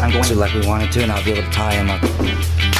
I'm going to like we wanted to, and I'll be able to tie him up.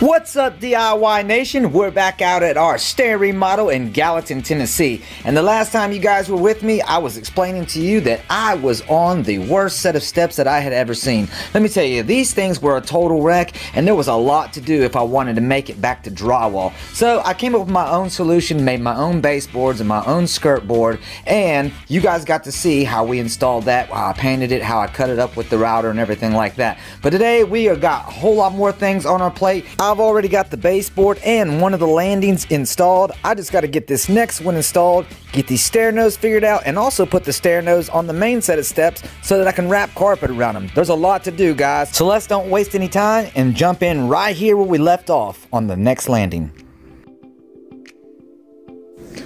What's up DIY Nation? We're back out at our stair remodel in Gallatin, Tennessee. And the last time you guys were with me, I was explaining to you that I was on the worst set of steps that I had ever seen. Let me tell you, these things were a total wreck and there was a lot to do if I wanted to make it back to drywall. So I came up with my own solution, made my own baseboards and my own skirt board, and you guys got to see how we installed that, how I painted it, how I cut it up with the router and everything like that. But today we have got a whole lot more things on our plate. I've already got the baseboard and one of the landings installed. I just got to get this next one installed, get these stair nose figured out, and also put the stair nose on the main set of steps so that I can wrap carpet around them. There's a lot to do, guys. So let's don't waste any time and jump in right here where we left off on the next landing.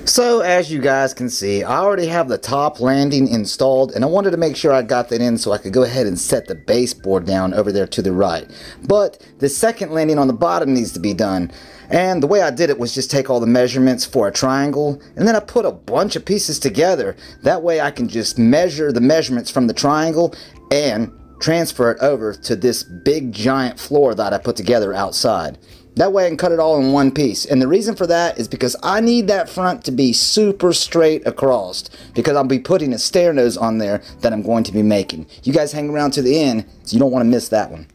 So as you guys can see, I already have the top landing installed and I wanted to make sure I got that in so I could go ahead and set the baseboard down over there to the right. But the second landing on the bottom needs to be done. And the way I did it was just take all the measurements for a triangle and then I put a bunch of pieces together. That way I can just measure the measurements from the triangle and transfer it over to this big giant floor that I put together outside. That way I can cut it all in one piece. And the reason for that is because I need that front to be super straight across because I'll be putting a stair nose on there that I'm going to be making. You guys hang around to the end so you don't want to miss that one.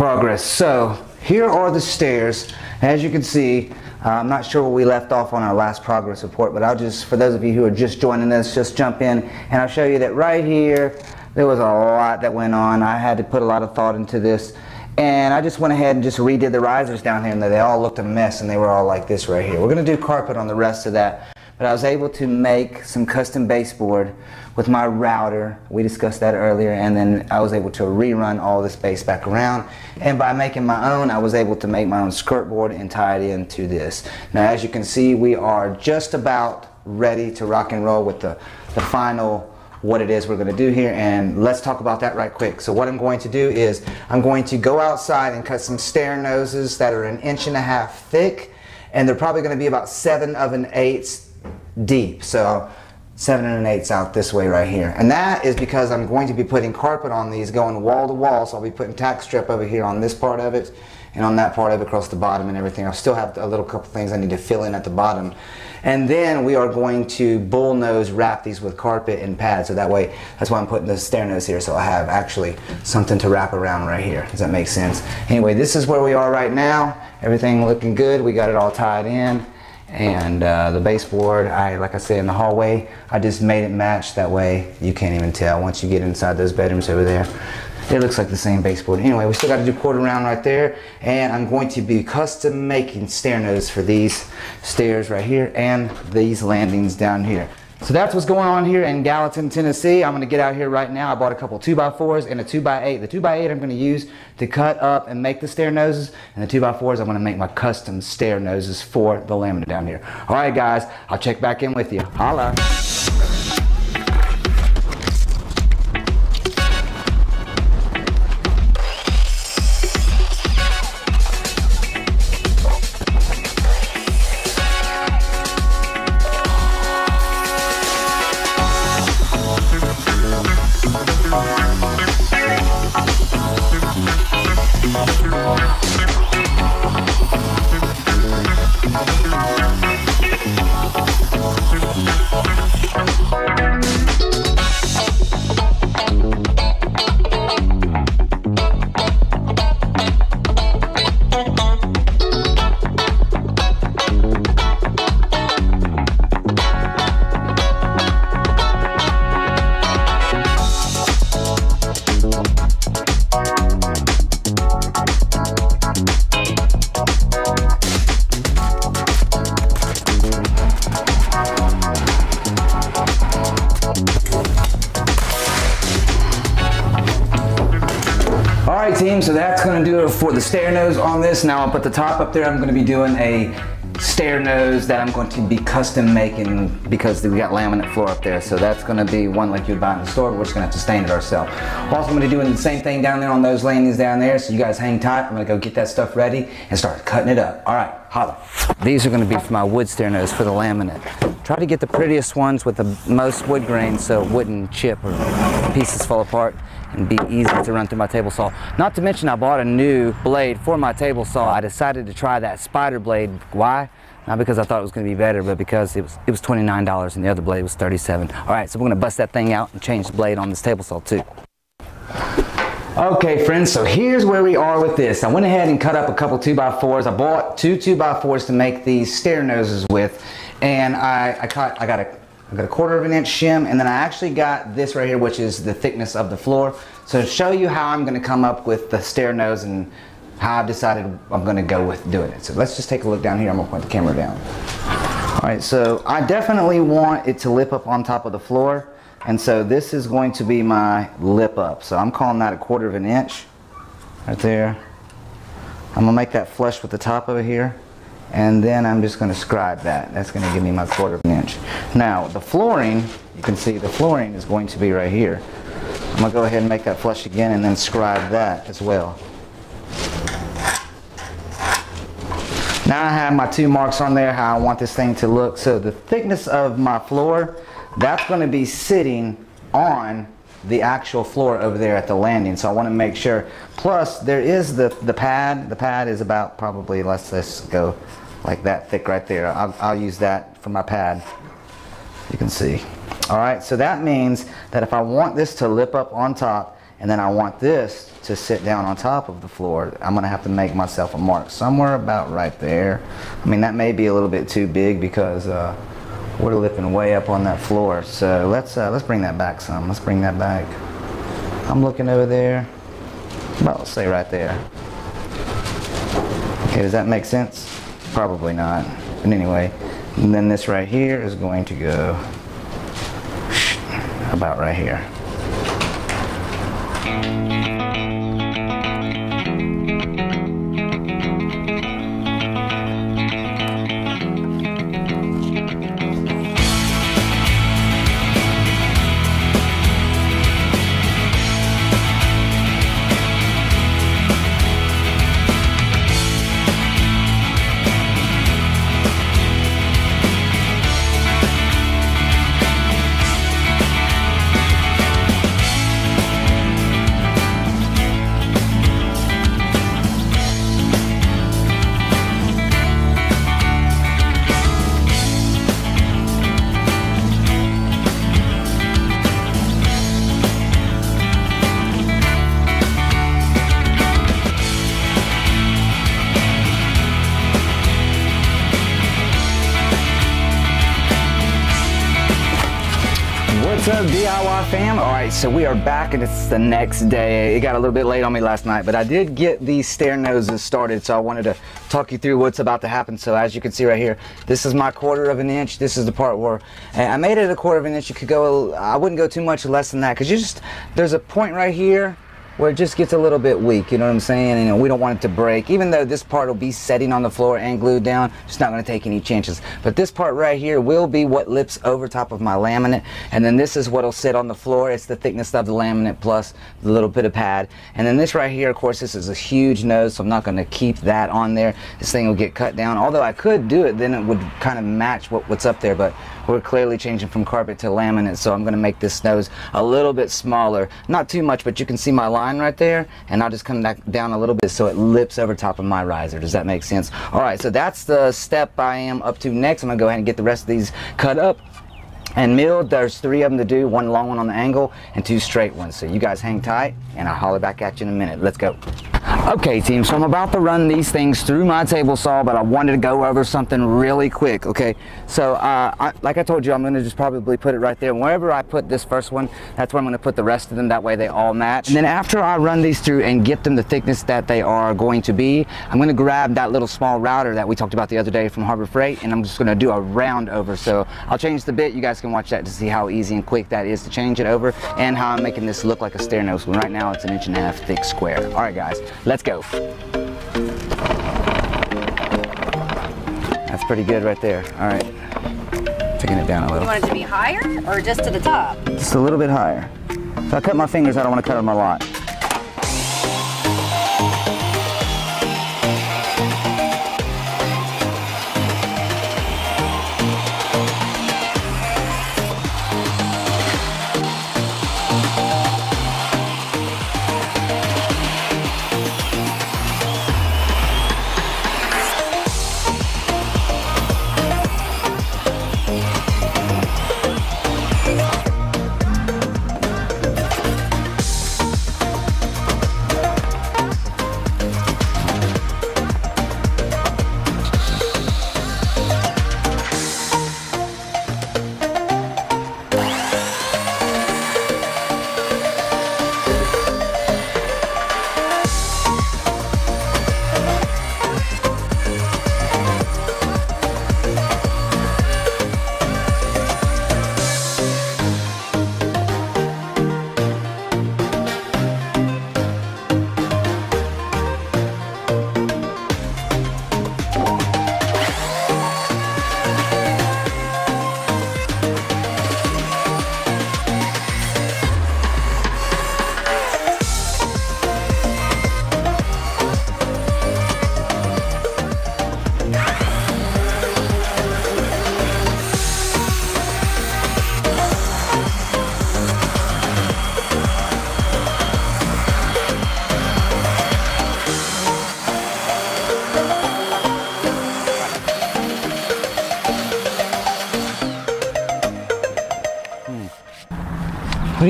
Progress. So, here are the stairs. As you can see, uh, I'm not sure where we left off on our last progress report, but I'll just, for those of you who are just joining us, just jump in and I'll show you that right here, there was a lot that went on. I had to put a lot of thought into this. And I just went ahead and just redid the risers down here and they all looked a mess and they were all like this right here. We're going to do carpet on the rest of that. But I was able to make some custom baseboard with my router. We discussed that earlier, and then I was able to rerun all this base back around. And by making my own, I was able to make my own skirt board and tie it into this. Now, as you can see, we are just about ready to rock and roll with the, the final what it is we're going to do here and let's talk about that right quick so what I'm going to do is I'm going to go outside and cut some stair noses that are an inch and a half thick and they're probably going to be about seven of an eighth deep. So seven and an eighths out this way right here. And that is because I'm going to be putting carpet on these going wall to wall. So I'll be putting tack strip over here on this part of it and on that part of it across the bottom and everything. I still have a little couple things I need to fill in at the bottom. And then we are going to bull nose wrap these with carpet and pad. So that way, that's why I'm putting the stair nose here. So I have actually something to wrap around right here. Does that make sense? Anyway, this is where we are right now. Everything looking good. We got it all tied in and uh, the baseboard I like I said in the hallway I just made it match. That way you can't even tell. Once you get inside those bedrooms over there it looks like the same baseboard. Anyway we still got to do quarter round right there. And I'm going to be custom making stair noses for these stairs right here and these landings down here so that's what's going on here in Gallatin, Tennessee. I'm going to get out here right now. I bought a couple 2x4s and a 2x8. The 2x8 I'm going to use to cut up and make the stair noses. And the 2x4s I'm going to make my custom stair noses for the laminate down here. All right, guys. I'll check back in with you. Holla. Team, so that's gonna do it for the stair nose on this. Now up at the top up there, I'm gonna be doing a stair nose that I'm going to be custom making because we got laminate floor up there. So that's gonna be one like you'd buy in the store, we're just gonna have to stain it ourselves. Also, I'm gonna be doing the same thing down there on those landings down there. So you guys hang tight. I'm gonna go get that stuff ready and start cutting it up. All right, holla. These are gonna be for my wood stair nose for the laminate. Try to get the prettiest ones with the most wood grain so it wouldn't chip or pieces fall apart and be easy to run through my table saw. Not to mention I bought a new blade for my table saw. I decided to try that spider blade. Why? Not because I thought it was going to be better, but because it was it was $29 and the other blade was 37. All right, so we're going to bust that thing out and change the blade on this table saw too. Okay friends, so here's where we are with this. I went ahead and cut up a couple 2x4s. I bought two 2x4s to make these stair noses with and I, I, cut, I got a I got a quarter of an inch shim and then I actually got this right here which is the thickness of the floor. So to show you how I'm going to come up with the stair nose and how I've decided I'm going to go with doing it. So let's just take a look down here. I'm going to point the camera down. All right, so I definitely want it to lip up on top of the floor. And so this is going to be my lip up. So I'm calling that a quarter of an inch right there. I'm gonna make that flush with the top of it here and then I'm just going to scribe that. That's going to give me my quarter of an inch. Now the flooring, you can see the flooring is going to be right here. I'm going to go ahead and make that flush again and then scribe that as well. Now I have my two marks on there how I want this thing to look. So the thickness of my floor, that's going to be sitting on the actual floor over there at the landing. So I want to make sure. Plus there is the, the pad. The pad is about probably, let's just go like that thick right there. I'll, I'll use that for my pad. You can see. All right, so that means that if I want this to lip up on top and then I want this to sit down on top of the floor, I'm gonna have to make myself a mark somewhere about right there. I mean, that may be a little bit too big because uh, we're lipping way up on that floor. So let's, uh, let's bring that back some. Let's bring that back. I'm looking over there, about say right there. Okay, does that make sense? Probably not. But anyway, and then this right here is going to go about right here. What's up DIY fam? Alright, so we are back and it's the next day. It got a little bit late on me last night, but I did get these stair noses started, so I wanted to talk you through what's about to happen. So as you can see right here, this is my quarter of an inch. This is the part where I made it a quarter of an inch. You could go, I wouldn't go too much less than that because you just, there's a point right here where it just gets a little bit weak, you know what I'm saying? And we don't want it to break. Even though this part will be setting on the floor and glued down, it's not gonna take any chances. But this part right here will be what lips over top of my laminate. And then this is what'll sit on the floor. It's the thickness of the laminate plus the little bit of pad. And then this right here, of course, this is a huge nose, so I'm not gonna keep that on there. This thing will get cut down. Although I could do it, then it would kind of match what, what's up there. But we're clearly changing from carpet to laminate, so I'm gonna make this nose a little bit smaller. Not too much, but you can see my line right there and I'll just come back down a little bit so it lips over top of my riser. Does that make sense? All right, so that's the step I am up to next. I'm gonna go ahead and get the rest of these cut up and milled. There's three of them to do, one long one on the angle and two straight ones. So you guys hang tight and I'll holler back at you in a minute. Let's go. Okay team, so I'm about to run these things through my table saw, but I wanted to go over something really quick, okay? So uh, I, like I told you, I'm gonna just probably put it right there. Wherever I put this first one, that's where I'm gonna put the rest of them, that way they all match. And then after I run these through and get them the thickness that they are going to be, I'm gonna grab that little small router that we talked about the other day from Harbor Freight, and I'm just gonna do a round over. So I'll change the bit, you guys can watch that to see how easy and quick that is to change it over, and how I'm making this look like a stair nose, when right now it's an inch and a half thick square. All right guys, let's go. That's pretty good right there. All right. Taking it down a little. You little. want it to be higher or just to the top? Just a little bit higher. If I cut my fingers, I don't want to cut them a lot.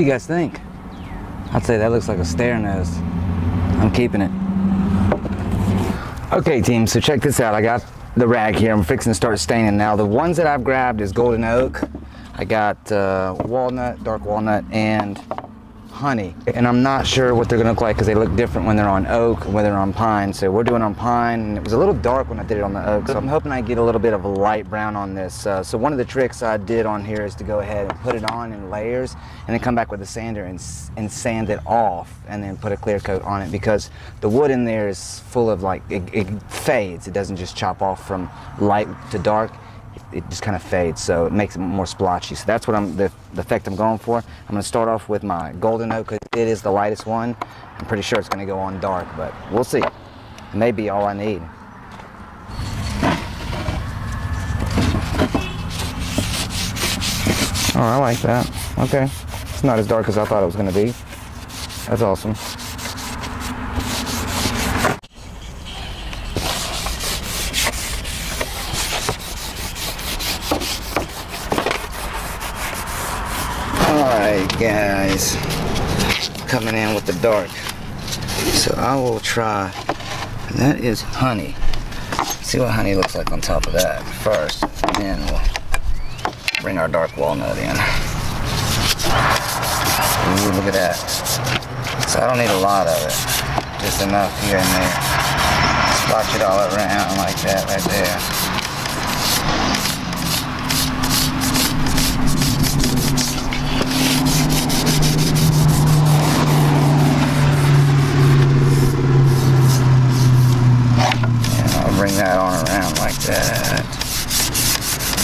Do you guys think? I'd say that looks like a stair nose. I'm keeping it. Okay team, so check this out. I got the rag here. I'm fixing to start staining now. The ones that I've grabbed is golden oak. I got uh, walnut, dark walnut, and honey. And I'm not sure what they're gonna look like because they look different when they're on oak and when they're on pine. So we're doing on pine and it was a little dark when I did it on the oak. So I'm hoping I get a little bit of a light brown on this. Uh, so one of the tricks I did on here is to go ahead and put it on in layers and then come back with a sander and, and sand it off and then put a clear coat on it because the wood in there is full of like, it, it fades. It doesn't just chop off from light to dark it just kind of fades, so it makes it more splotchy. So that's what I'm the, the effect I'm going for. I'm going to start off with my golden oak 'cause it is the lightest one. I'm pretty sure it's going to go on dark, but we'll see. It may be all I need. Oh, I like that. Okay, it's not as dark as I thought it was going to be. That's awesome. Alright guys, coming in with the dark. So I will try, that is honey. See what honey looks like on top of that first, and then we'll bring our dark walnut in. Ooh, look at that. So I don't need a lot of it, just enough here and there. Splotch it all around like that right there. And I'll bring that on around like that.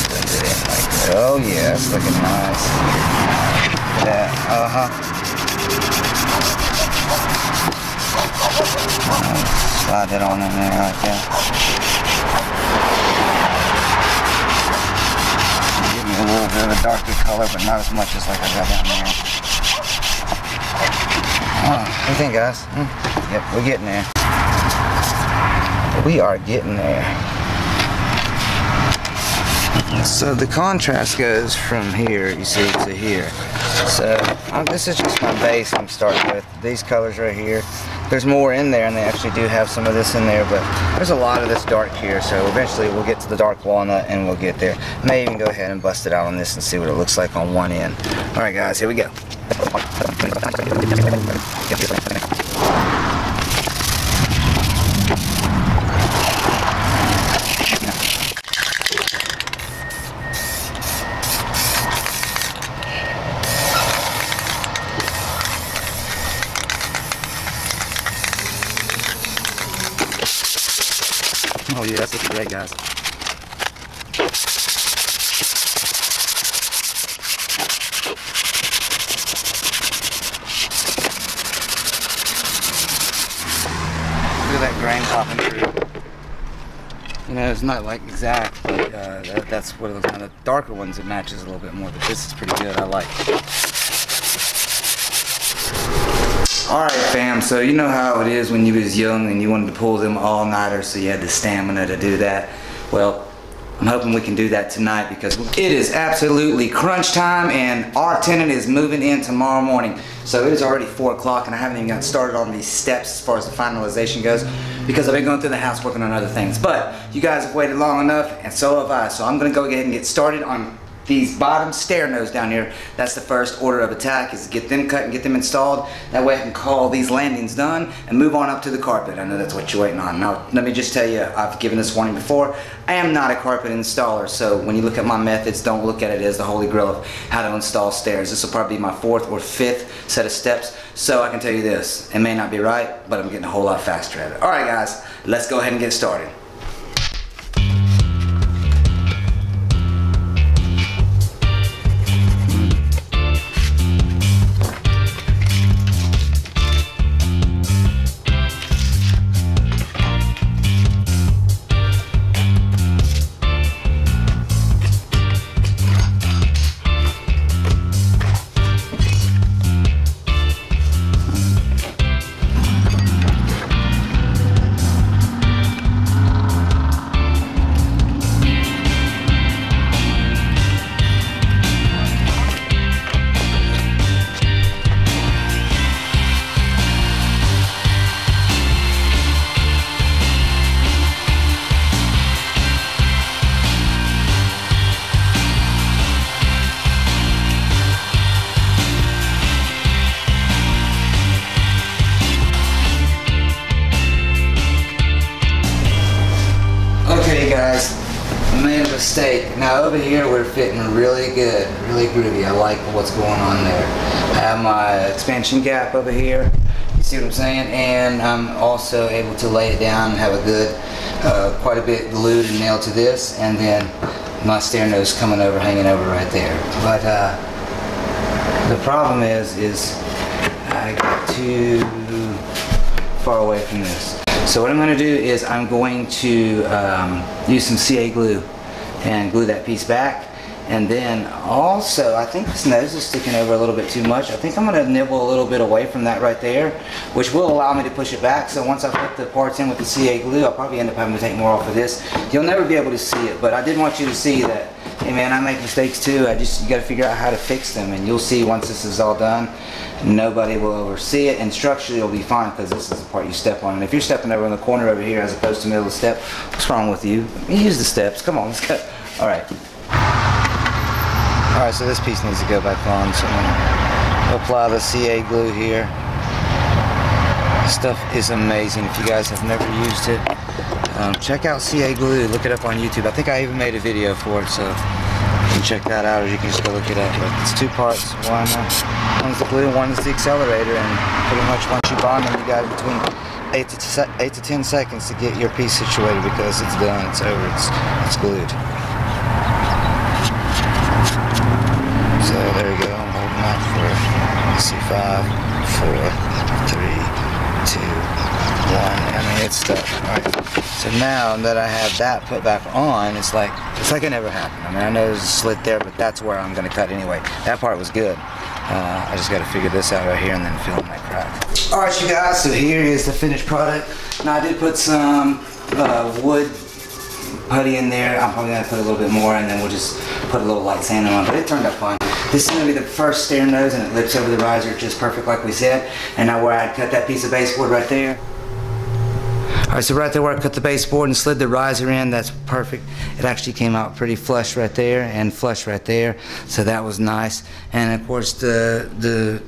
Blend it in like that. Oh yeah, it's looking nice. That. Uh-huh. Uh, Slide that on in there like that. Give me a little bit of a darker color, but not as much as like I got down there. Oh, what do you think, guys? Hmm? Yep, we're getting there. We are getting there. So the contrast goes from here, you see, to here. So um, this is just my base I'm starting with. These colors right here. there's more in there and they actually do have some of this in there but there's a lot of this dark here so eventually we'll get to the dark walnut and we'll get there may even go ahead and bust it out on this and see what it looks like on one end all right guys here we go Oh yeah, that's looking great, guys. Look at that grain popping through. You know, it's not like exact, but uh, that, of looks like. The darker ones, that matches a little bit more, but this is pretty good. I like. Alright fam, so you know how it is when you was young and you wanted to pull them all-nighter so you had the stamina to do that. Well, I'm hoping we can do that tonight because it is absolutely crunch time and our tenant is moving in tomorrow morning. So it is already 4 o'clock and I haven't even gotten started on these steps as far as the finalization goes because I've been going through the house working on other things. But you guys have waited long enough and so have I. So I'm going to go ahead and get started on these bottom stair nose down here, that's the first order of attack is get them cut and get them installed. That way I can call these landings done and move on up to the carpet. I know that's what you're waiting on. Now, let me just tell you, I've given this warning before. I am not a carpet installer, so when you look at my methods, don't look at it as the holy grail of how to install stairs. This will probably be my fourth or fifth set of steps. So I can tell you this, it may not be right, but I'm getting a whole lot faster at it. All right, guys, let's go ahead and get started. Guys, I made a mistake. Now over here we're fitting really good, really groovy. I like what's going on there. I have my expansion gap over here. You see what I'm saying? And I'm also able to lay it down and have a good, uh, quite a bit glued and nailed to this. And then my stair nose coming over, hanging over right there. But uh, the problem is, is I got too far away from this. So what I'm going to do is I'm going to um, use some CA glue and glue that piece back. And then also, I think this nose is sticking over a little bit too much. I think I'm going to nibble a little bit away from that right there, which will allow me to push it back. So once I put the parts in with the CA glue, I'll probably end up having to take more off of this. You'll never be able to see it, but I did want you to see that, hey man, I make mistakes too. I just, you got to figure out how to fix them. And you'll see once this is all done, nobody will ever see it. And structurally, it'll be fine because this is the part you step on. And if you're stepping over in the corner over here as opposed to the middle of the step, what's wrong with you? Use the steps. Come on, let's go. All right. Alright, so this piece needs to go back on, so I'm gonna apply the CA glue here. Stuff is amazing. If you guys have never used it, um, check out CA glue. Look it up on YouTube. I think I even made a video for it, so you can check that out, or you can just go look it up. But it's two parts. One, uh, one's the glue, one is the accelerator. And pretty much once you bond them, you got between eight to eight to ten seconds to get your piece situated because it's done. It's over. It's it's glued. So there we go. I'm holding that for, let's see, five, four, three, two, one. It's stuck. So now that I have that put back on, it's like it's like it never happened. I mean, I know there's a slit there, but that's where I'm going to cut anyway. That part was good. Uh, I just got to figure this out right here and then fill in my crack. All right, you guys. So here is the finished product. Now I did put some uh, wood putty in there. I'm probably gonna put a little bit more and then we'll just put a little light sand on, but it turned out fine. This is to be the first stair nose and it lips over the riser just perfect like we said. And now where I cut that piece of baseboard right there. Alright, so right there where I cut the baseboard and slid the riser in, that's perfect. It actually came out pretty flush right there and flush right there, so that was nice. And of course the the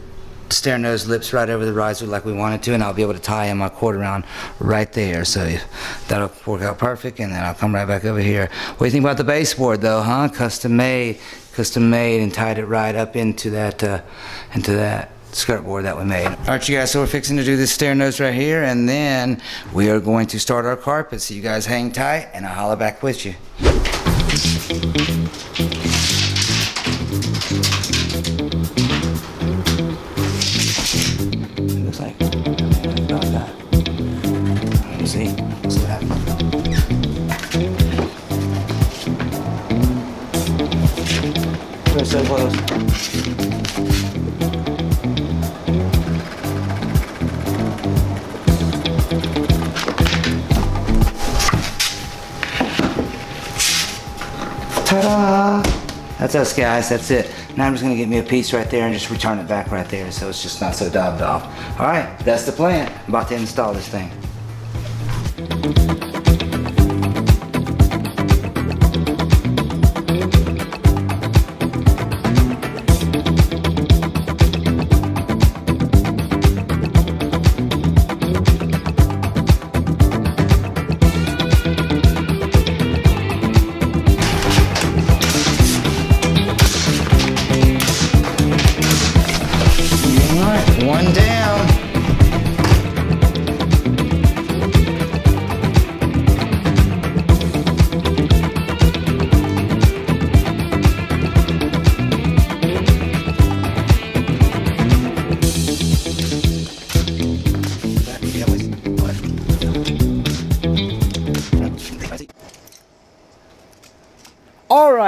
stair nose lips right over the riser like we wanted to, and I'll be able to tie in my quarter round right there. So that'll work out perfect, and then I'll come right back over here. What do you think about the baseboard though, huh? Custom made, custom made, and tied it right up into that, uh, into that skirt board that we made. All right, you guys, so we're fixing to do this stair nose right here, and then we are going to start our carpet. So you guys hang tight, and I'll holler back with you. Guys, that's it. Now I'm just gonna get me a piece right there and just return it back right there so it's just not so daubed off. All right, that's the plan. I'm about to install this thing.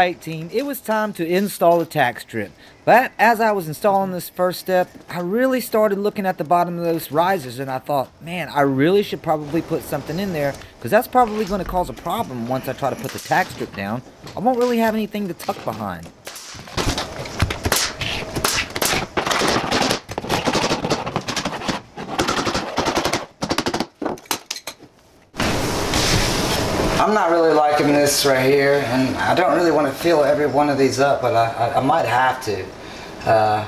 Team, it was time to install the tack strip. But as I was installing this first step, I really started looking at the bottom of those risers and I thought, man, I really should probably put something in there because that's probably going to cause a problem once I try to put the tack strip down. I won't really have anything to tuck behind. I'm not really liking this right here, and I don't really want to fill every one of these up, but I, I, I might have to. Uh,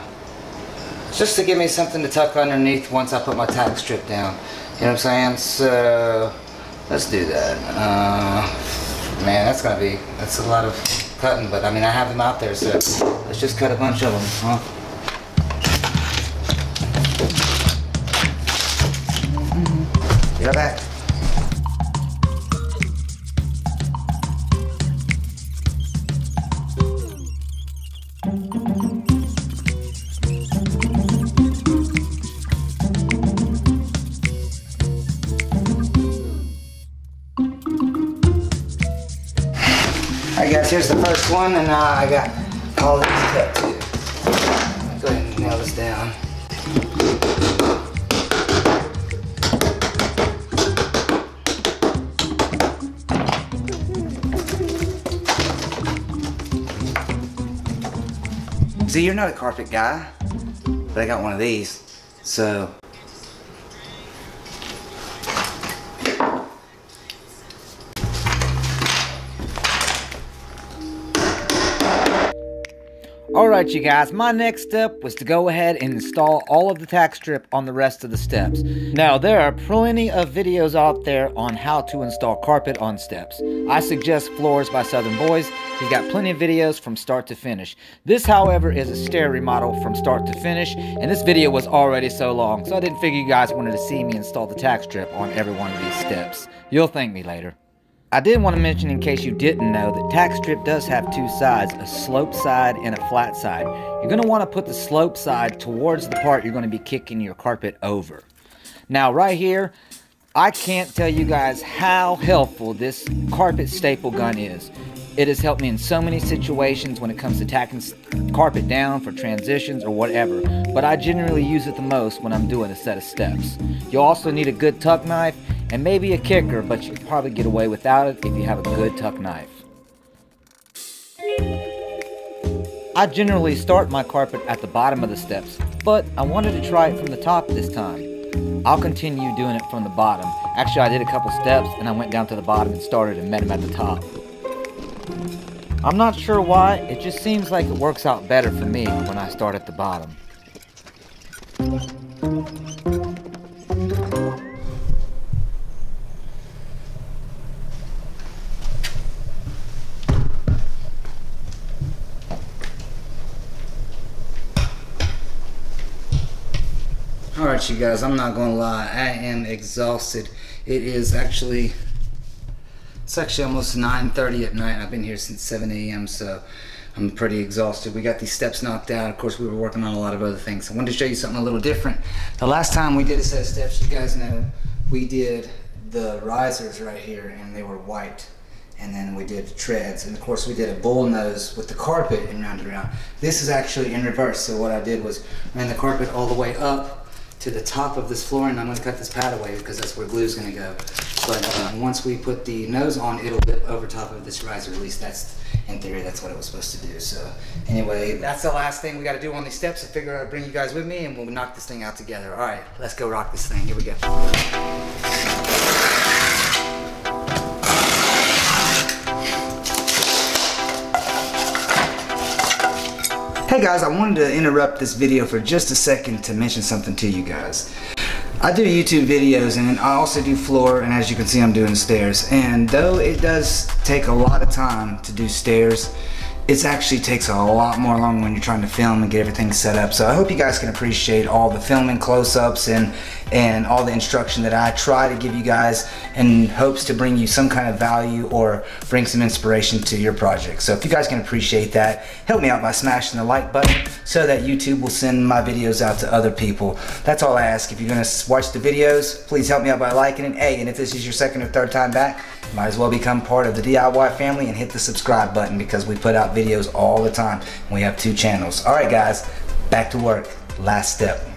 just to give me something to tuck underneath once I put my tack strip down. You know what I'm saying? So, let's do that. Uh, man, that's gonna be, that's a lot of cutting, but I mean, I have them out there, so let's just cut a bunch of them, huh? Right back. Alright guys, here's the first one, and uh, I got all these cut too. Go ahead and nail this down. See, you're not a carpet guy, but I got one of these, so Alright you guys, my next step was to go ahead and install all of the tack strip on the rest of the steps. Now there are plenty of videos out there on how to install carpet on steps. I suggest Floors by Southern Boys. He's got plenty of videos from start to finish. This however is a stair remodel from start to finish and this video was already so long so I didn't figure you guys wanted to see me install the tack strip on every one of these steps. You'll thank me later. I did want to mention in case you didn't know that tack strip does have two sides, a slope side and a flat side. You're going to want to put the slope side towards the part you're going to be kicking your carpet over. Now right here, I can't tell you guys how helpful this carpet staple gun is. It has helped me in so many situations when it comes to tacking carpet down for transitions or whatever, but I generally use it the most when I'm doing a set of steps. You'll also need a good tuck knife and maybe a kicker, but you can probably get away without it if you have a good tuck knife. I generally start my carpet at the bottom of the steps, but I wanted to try it from the top this time. I'll continue doing it from the bottom. Actually, I did a couple steps and I went down to the bottom and started and met him at the top. I'm not sure why, it just seems like it works out better for me when I start at the bottom. All right, you guys, I'm not gonna lie, I am exhausted. It is actually, it's actually almost 9.30 at night. I've been here since 7 a.m., so I'm pretty exhausted. We got these steps knocked out. Of course, we were working on a lot of other things. I wanted to show you something a little different. The last time we did a set of steps, you guys know, we did the risers right here, and they were white. And then we did the treads, and of course we did a bull nose with the carpet and round and around. This is actually in reverse, so what I did was ran the carpet all the way up to the top of this floor and I'm going to cut this pad away because that's where glue is going to go. But um, once we put the nose on, it'll dip over top of this riser. At least that's, in theory, that's what it was supposed to do. So anyway, that's the last thing we got to do on these steps. I figure I'd bring you guys with me and we'll knock this thing out together. All right, let's go rock this thing. Here we go. Hey guys, I wanted to interrupt this video for just a second to mention something to you guys. I do YouTube videos and I also do floor and as you can see I'm doing stairs and though it does take a lot of time to do stairs it actually takes a lot more long when you're trying to film and get everything set up. So I hope you guys can appreciate all the filming close-ups and and all the instruction that I try to give you guys in hopes to bring you some kind of value or bring some inspiration to your project. So if you guys can appreciate that, help me out by smashing the like button so that YouTube will send my videos out to other people. That's all I ask. If you're gonna watch the videos, please help me out by liking it. Hey, and if this is your second or third time back, might as well become part of the DIY family and hit the subscribe button because we put out videos all the time. We have two channels. All right, guys, back to work. Last step.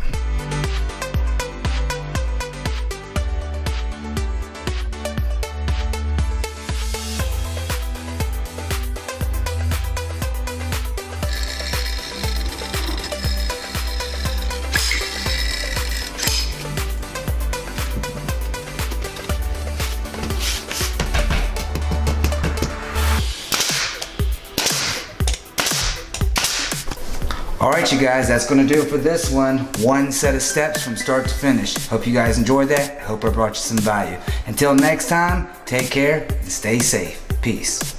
Alright you guys, that's to do it for this one. One set of steps from start to finish. Hope you guys enjoyed that. Hope I brought you some value. Until next time, take care and stay safe. Peace.